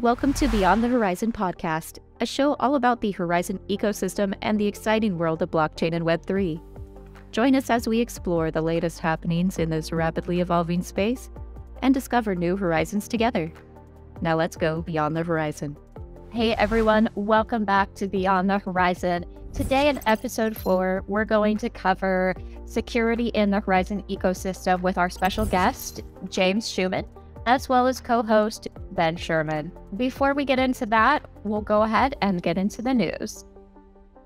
Welcome to Beyond the Horizen podcast, a show all about the Horizen ecosystem and the exciting world of blockchain and Web3. Join us as we explore the latest happenings in this rapidly evolving space and discover new horizons together. Now let's go beyond the horizon. Hey everyone, welcome back to Beyond the Horizen. Today in episode four, we're going to cover security in the Horizen ecosystem with our special guest, James Shuman, as well as co host Ben Sherman. Before we get into that, we'll go ahead and get into the news.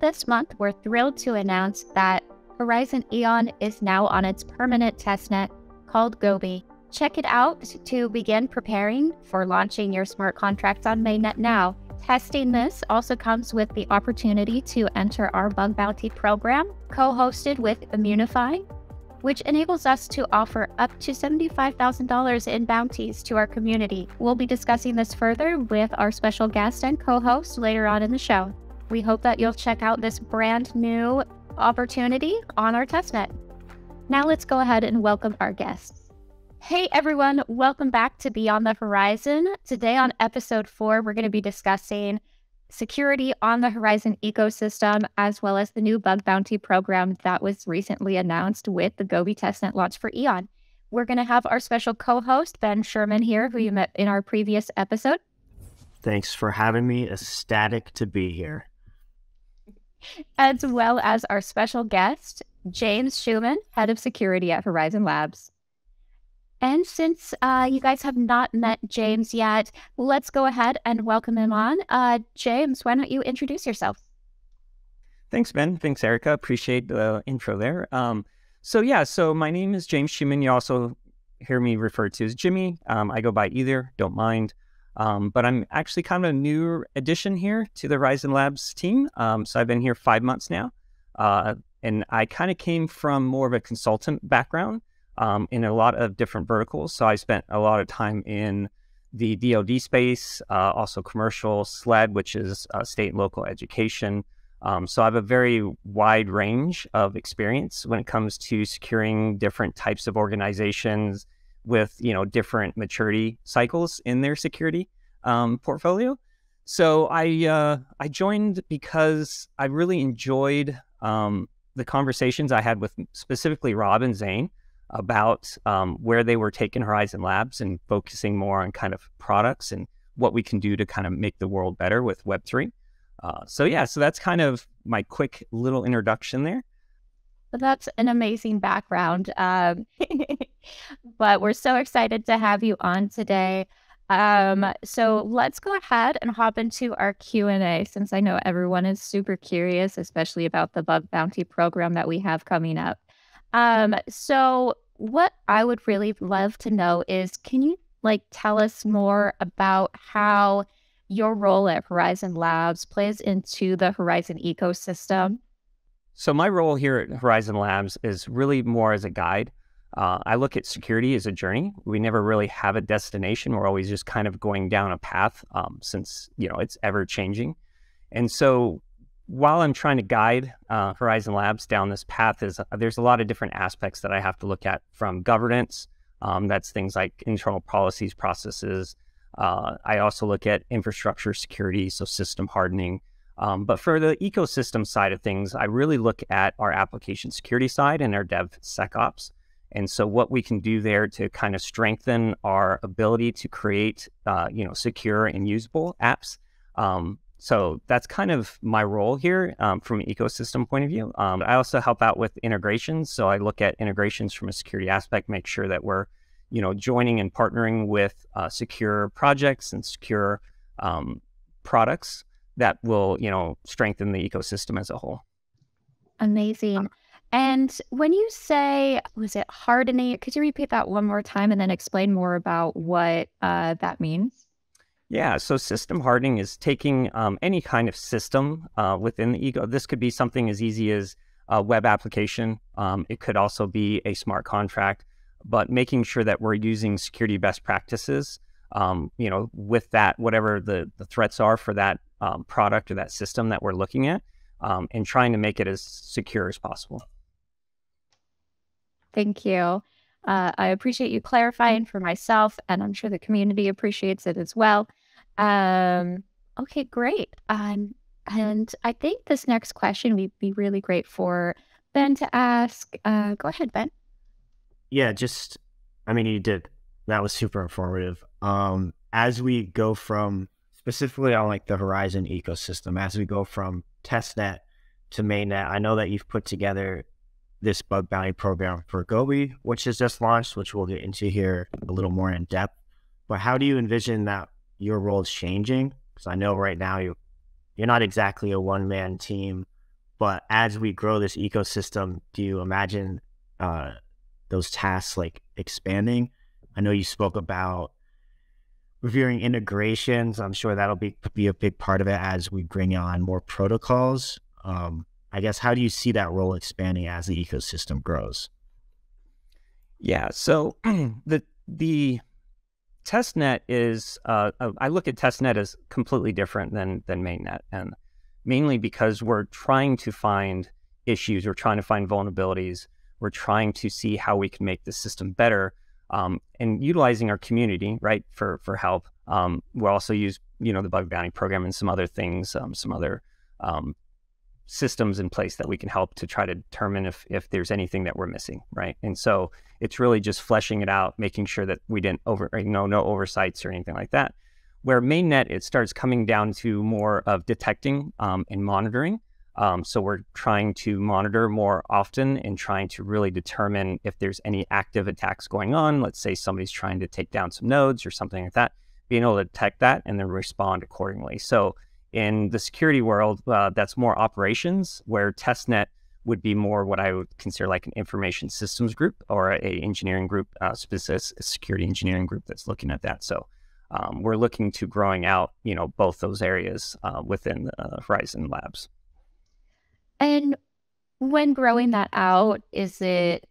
This month, we're thrilled to announce that Horizen Eon is now on its permanent testnet called Gobi. Check it out to begin preparing for launching your smart contracts on mainnet now. Testing this also comes with the opportunity to enter our bug bounty program, co hosted with Immunefi, which enables us to offer up to $75,000 in bounties to our community. We'll be discussing this further with our special guest and co host later on in the show. We hope that you'll check out this brand new opportunity on our testnet. Now let's go ahead and welcome our guests. Hey everyone, welcome back to Beyond the Horizen. Today on episode four, we're going to be discussing security on the Horizen ecosystem, as well as the new bug bounty program that was recently announced with the Gobi testnet launch for Eon. We're going to have our special co host, Ben Sherman, here, who you met in our previous episode. Thanks for having me. Ecstatic to be here. As well as our special guest, James Shuman, head of security at Horizen Labs. And since uh, you guys have not met James yet, let's go ahead and welcome him on. Uh, James, why don't you introduce yourself? Thanks, Ben. Thanks, Erica. Appreciate the intro there. Um, so, yeah, so my name is James Shuman. You also hear me referred to as Jimmy. Um, I go by either, don't mind. Um, but I'm actually kind of a new addition here to the Horizen Labs team. Um, so I've been here five months now. Uh, and I kind of came from more of a consultant background um, in a lot of different verticals. So I spent a lot of time in the DoD space, uh, also commercial SLED, which is uh, state and local education. Um, so I have a very wide range of experience when it comes to securing different types of organizations with you know different maturity cycles in their security um, portfolio. So I uh, I joined because I really enjoyed um, the conversations I had with specifically Rob and Zane about um, where they were taking Horizen Labs and focusing more on kind of products and what we can do to kind of make the world better with Web3. Uh, so, yeah, so that's kind of my quick little introduction there. That's an amazing background. Um, but we're so excited to have you on today. Um, so let's go ahead and hop into our Q&A since I know everyone is super curious, especially about the bug bounty program that we have coming up. Um, so what I would really love to know is can you like tell us more about how your role at Horizen Labs plays into the Horizen ecosystem? So my role here at Horizen Labs is really more as a guide. Uh, I look at security as a journey. We never really have a destination. We're always just kind of going down a path um, since you know it's ever changing. And so while I'm trying to guide uh, Horizen Labs down this path, is uh, there's a lot of different aspects that I have to look at from governance. Um, that's things like internal policies, processes. Uh, I also look at infrastructure security, so system hardening. Um, but for the ecosystem side of things, I really look at our application security side and our DevSecOps. And so, what we can do there to kind of strengthen our ability to create, uh, you know, secure and usable apps. Um, so that's kind of my role here um, from an ecosystem point of view. Um, I also help out with integrations. So I look at integrations from a security aspect, make sure that we're, you know, joining and partnering with uh, secure projects and secure um, products that will, you know, strengthen the ecosystem as a whole. Amazing. And when you say, was it hardening? Could you repeat that one more time and then explain more about what uh, that means? Yeah, so system hardening is taking um, any kind of system uh, within the ego. This could be something as easy as a web application. Um, it could also be a smart contract, but making sure that we're using security best practices. Um, you know, with that, whatever the, the threats are for that um, product or that system that we're looking at, um, and trying to make it as secure as possible. Thank you. Uh, I appreciate you clarifying for myself, and I'm sure the community appreciates it as well. Um, okay, great. Um, and I think this next question would be really great for Ben to ask. Uh, go ahead, Ben. Yeah, just, I mean, you did. That was super informative. Um, as we go from specifically on like the Horizen ecosystem, as we go from testnet to mainnet, I know that you've put together this bug bounty program for Gobi, which has just launched, which we'll get into here a little more in depth. But how do you envision that your role is changing? Because I know right now you you're not exactly a one man team, but as we grow this ecosystem, do you imagine uh, those tasks like expanding? I know you spoke about reviewing integrations. I'm sure that'll be be a big part of it as we bring on more protocols. Um, I guess how do you see that role expanding as the ecosystem grows? Yeah, so the the testnet is uh, uh, I look at testnet as completely different than than mainnet, and mainly because we're trying to find issues, we're trying to find vulnerabilities, we're trying to see how we can make the system better, um, and utilizing our community right for for help. Um, we'll also use you know the bug bounty program and some other things, um, some other um, systems in place that we can help to try to determine if if there's anything that we're missing, right? And so it's really just fleshing it out, making sure that we didn't over you know no oversights or anything like that. Where mainnet it starts coming down to more of detecting um, and monitoring. Um, so we're trying to monitor more often and trying to really determine if there's any active attacks going on. Let's say somebody's trying to take down some nodes or something like that. Being able to detect that and then respond accordingly. So in the security world, uh, that's more operations, where testnet would be more what I would consider like an information systems group or a engineering group, uh, specific a security engineering group that's looking at that. So um, we're looking to growing out, you know, both those areas uh, within uh, Horizen Labs. And when growing that out, is it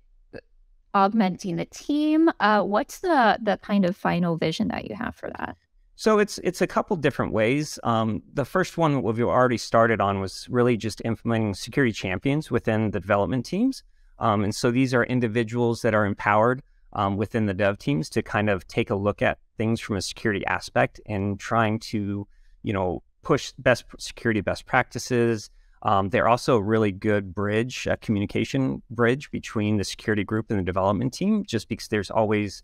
augmenting the team? Uh, what's the the kind of final vision that you have for that? So it's it's a couple different ways. Um, the first one we've already started on was really just implementing security champions within the development teams. Um, and so these are individuals that are empowered um, within the dev teams to kind of take a look at things from a security aspect and trying to, you know, push best security best practices. Um, they're also a really good bridge, a communication bridge between the security group and the development team, just because there's always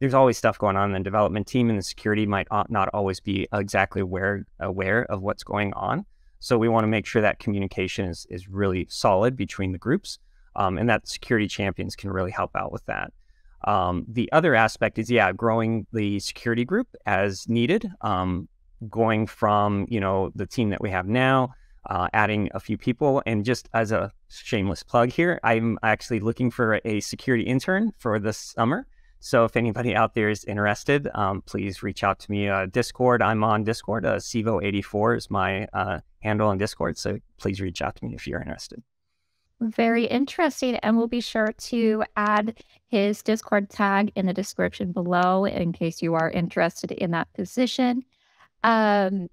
there's always stuff going on in the development team, and the security might not always be exactly aware aware of what's going on. So we want to make sure that communication is is really solid between the groups, um, and that security champions can really help out with that. Um, the other aspect is yeah, growing the security group as needed. Um, going from you know the team that we have now, uh, adding a few people, and just as a shameless plug here, I'm actually looking for a security intern for this summer. So if anybody out there is interested, um, please reach out to me. Uh, Discord, I'm on Discord. Uh, Sivo84 is my uh, handle on Discord. So please reach out to me if you're interested. Very interesting. And we'll be sure to add his Discord tag in the description below in case you are interested in that position. Um,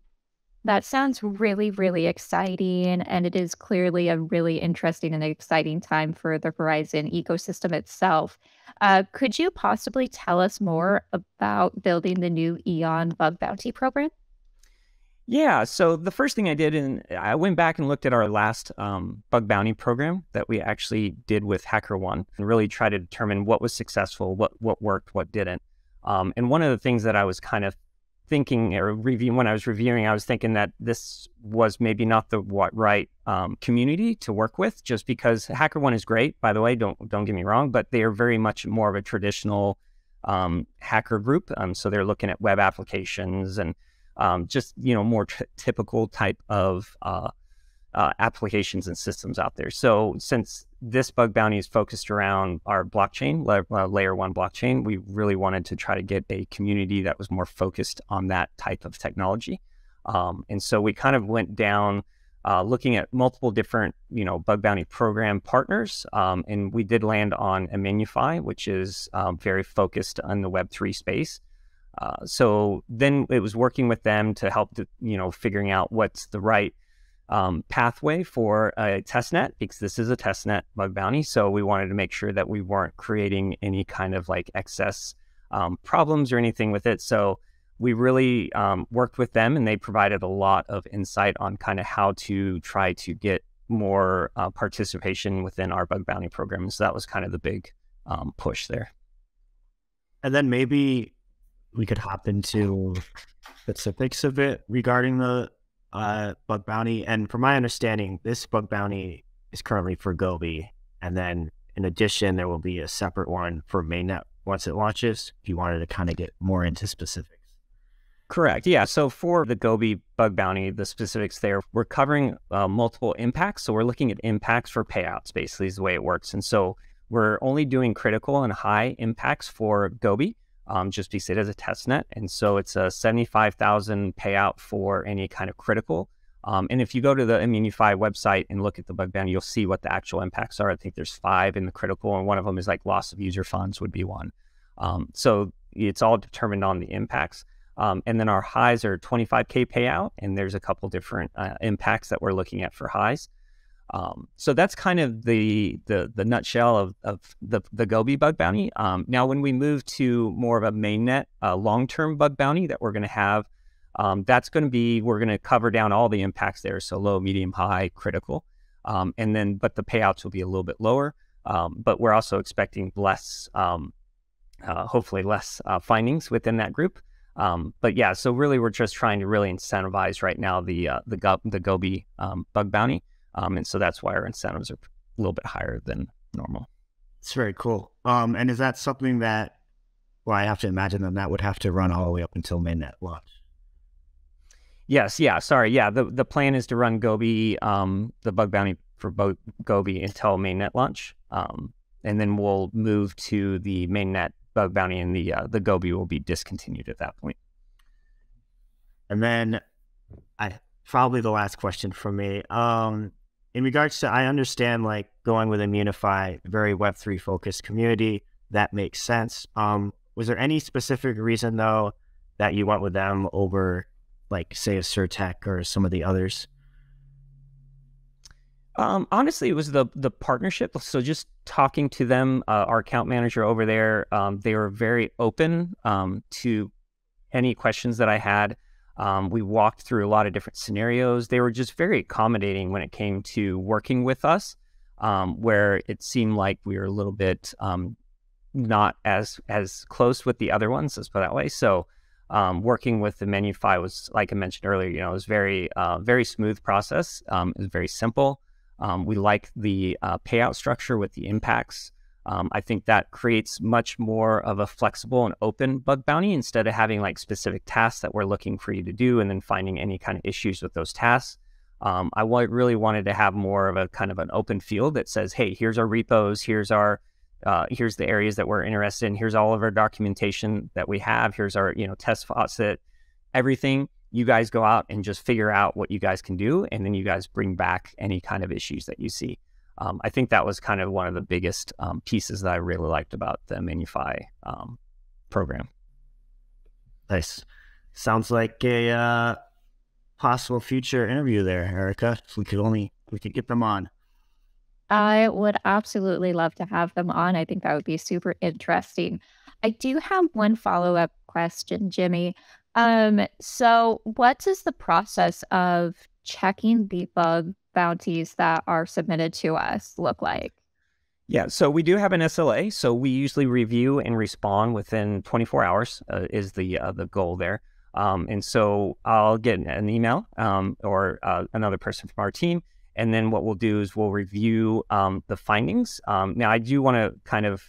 that sounds really, really exciting. And it is clearly a really interesting and exciting time for the Horizen ecosystem itself. Uh, could you possibly tell us more about building the new Eon Bug Bounty program? Yeah. So the first thing I did, and I went back and looked at our last um, bug bounty program that we actually did with HackerOne, and really try to determine what was successful, what what worked, what didn't. Um, and one of the things that I was kind of thinking or reviewing when I was reviewing, I was thinking that this was maybe not the what right um, community to work with, just because HackerOne is great. By the way, don't don't get me wrong, but they are very much more of a traditional um, hacker group. Um, so they're looking at web applications and um, just you know more typical type of uh, uh, applications and systems out there. So since this bug bounty is focused around our blockchain, la- uh, layer one blockchain, we really wanted to try to get a community that was more focused on that type of technology. Um, and so we kind of went down uh, looking at multiple different, you know, bug bounty program partners, um, and we did land on Immunefi, which is um, very focused on the Web three space. Uh, so then it was working with them to help, to, you know, figuring out what's the right um, pathway for a testnet because this is a testnet bug bounty. So we wanted to make sure that we weren't creating any kind of like excess um, problems or anything with it. So we really um, worked with them and they provided a lot of insight on kind of how to try to get more uh, participation within our bug bounty program. So that was kind of the big um, push there. And then maybe we could hop into specifics of it regarding the uh, bug bounty. And from my understanding, this bug bounty is currently for Gobi. And then in addition, there will be a separate one for mainnet once it launches. If you wanted to kind of get more into specifics. Correct. Yeah. So for the Gobi bug bounty, the specifics there, we're covering uh, multiple impacts. So we're looking at impacts for payouts, basically, is the way it works. And so we're only doing critical and high impacts for Gobi, um, just because it is a test net. And so it's a 75,000 payout for any kind of critical. Um, and if you go to the Immunefi website and look at the bug bounty, you'll see what the actual impacts are. I think there's five in the critical, and one of them is like loss of user funds would be one. Um, so it's all determined on the impacts. Um, and then our highs are 25K payout, and there's a couple different uh, impacts that we're looking at for highs. Um, so that's kind of the the, the nutshell of, of the, the Gobi bug bounty. Um, now, when we move to more of a mainnet uh, long term bug bounty that we're going to have, um, that's going to be we're going to cover down all the impacts there, so low, medium, high, critical, um, and then but the payouts will be a little bit lower. Um, but we're also expecting less, uh, hopefully less uh, findings within that group. Um, but yeah, so really, we're just trying to really incentivize right now the uh, the Go- the Gobi um, bug bounty, um, and so that's why our incentives are a little bit higher than normal. It's very cool. Um, and is that something that? Well, I have to imagine that that would have to run all the way up until mainnet launch. Yes, yeah. Sorry, yeah. The the plan is to run Gobi, um, the bug bounty for Bo- Gobi until mainnet launch, um, and then we'll move to the mainnet bug bounty and the uh, the Gobi will be discontinued at that point. And then, I probably the last question for me. Um, in regards to, I understand like going with Immunefi, very Web three focused community. That makes sense. Um, was there any specific reason though that you went with them over, like say a Surtech or some of the others? Um, honestly, it was the the partnership. So just talking to them, uh, our account manager over there, um, they were very open um, to any questions that I had. Um, we walked through a lot of different scenarios. They were just very accommodating when it came to working with us, um, where it seemed like we were a little bit um, not as as close with the other ones. Let's put that way. So. working with the Immunefi was, like I mentioned earlier, you know, it was very, uh, very smooth process. it was very simple. Um, we like the uh, payout structure with the impacts. Um, I think that creates much more of a flexible and open bug bounty instead of having like specific tasks that we're looking for you to do and then finding any kind of issues with those tasks. Um, I w- really wanted to have more of a kind of an open field that says, hey, here's our repos, here's our uh, here's the areas that we're interested in, here's all of our documentation that we have, here's our you know test faucet, everything you guys go out and just figure out what you guys can do, and then you guys bring back any kind of issues that you see. Um, I think that was kind of one of the biggest um, pieces that I really liked about the Immunefi um, program. Nice. Sounds like a uh, possible future interview there, Erica. If we could only we could get them on. I would absolutely love to have them on. I think that would be super interesting. I do have one follow up question, Jimmy. Um, so what is the process of checking the bug bounties that are submitted to us look like? Yeah, so we do have an SLA. So we usually review and respond within 24 hours uh, is the uh, the goal there. Um, and so I'll get an email um, or uh, another person from our team, and then what we'll do is we'll review um, the findings. Um, now I do want to kind of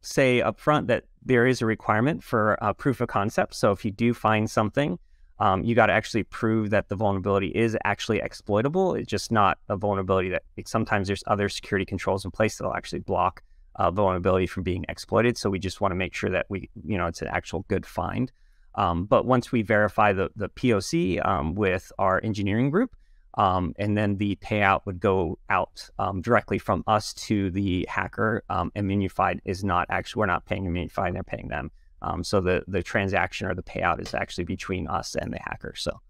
say upfront that there is a requirement for a proof of concept. So if you do find something, um, you got to actually prove that the vulnerability is actually exploitable. It's just not a vulnerability that sometimes there's other security controls in place that'll actually block uh, vulnerability from being exploited. So we just want to make sure that we, you know, it's an actual good find. Um, but once we verify the the POC um, with our engineering group, um, and then the payout would go out um, directly from us to the hacker. Um, Immunified is not actually, we're not paying Immunified, they're paying them. Um, so the, the transaction or the payout is actually between us and the hacker. So,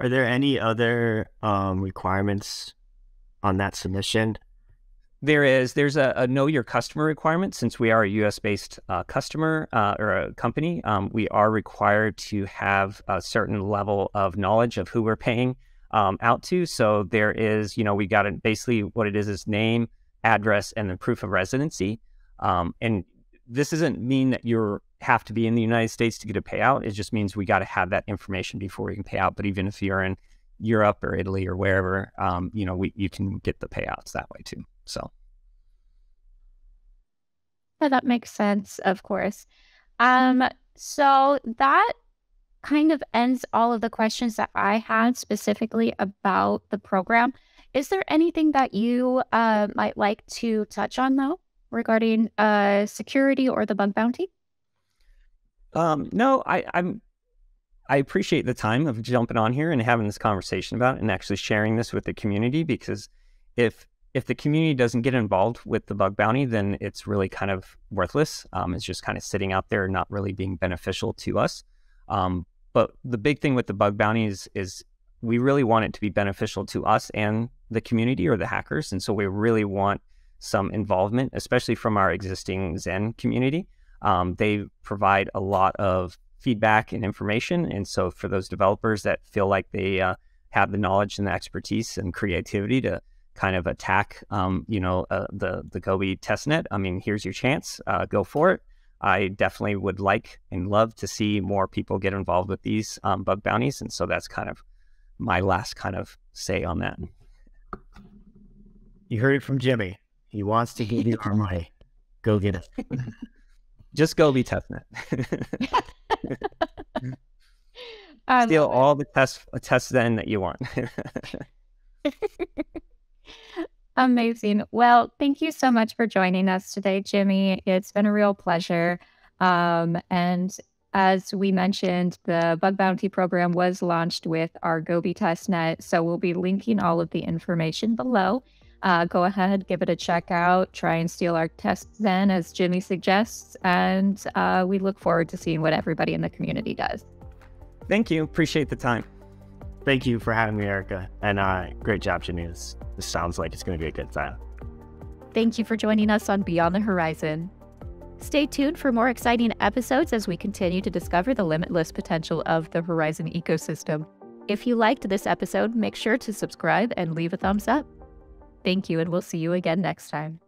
are there any other um, requirements on that submission? There is. There's a, a, know your customer requirement since we are a U.S. based uh, customer uh, or a company. Um, we are required to have a certain level of knowledge of who we're paying um, out to. So there is, you know, we got it. Basically, what it is is name, address, and then proof of residency. Um, and this doesn't mean that you have to be in the United States to get a payout. It just means we got to have that information before we can pay out. But even if you're in Europe or Italy or wherever, um, you know, we you can get the payouts that way too. So. Yeah, that makes sense, of course. Um, so that kind of ends all of the questions that I had specifically about the program. Is there anything that you uh, might like to touch on, though, regarding uh, security or the bug bounty? Um, no, I, I'm. I appreciate the time of jumping on here and having this conversation about it and actually sharing this with the community because if if the community doesn't get involved with the bug bounty, then it's really kind of worthless. Um, it's just kind of sitting out there, not really being beneficial to us. Um, but the big thing with the bug bounty is, is we really want it to be beneficial to us and the community or the hackers. And so we really want some involvement, especially from our existing Zen community. Um, they provide a lot of feedback and information. And so for those developers that feel like they uh, have the knowledge and the expertise and creativity to kind of attack, um, you know, uh, the the Gobi testnet, I mean, here's your chance. Uh, go for it. I definitely would like and love to see more people get involved with these um, bug bounties, and so that's kind of my last kind of say on that. You heard it from Jimmy. He wants to give you our money. Go get it. Just go be testnet. Steal all the test tests then that you want. Amazing. Well, thank you so much for joining us today, Jimmy. It's been a real pleasure. Um, and as we mentioned, the bug bounty program was launched with our Gobi testnet. So we'll be linking all of the information below. Uh, go ahead, give it a check out, try and steal our tests then, as Jimmy suggests. And uh, we look forward to seeing what everybody in the community does. Thank you. Appreciate the time. Thank you for having me, Erica. And uh, great job, Jimmy. This, this sounds like it's going to be a good time. Thank you for joining us on Beyond the Horizen. Stay tuned for more exciting episodes as we continue to discover the limitless potential of the Horizen ecosystem. If you liked this episode, make sure to subscribe and leave a thumbs up. Thank you, and we'll see you again next time.